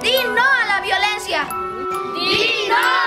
Di no a la violencia. Di no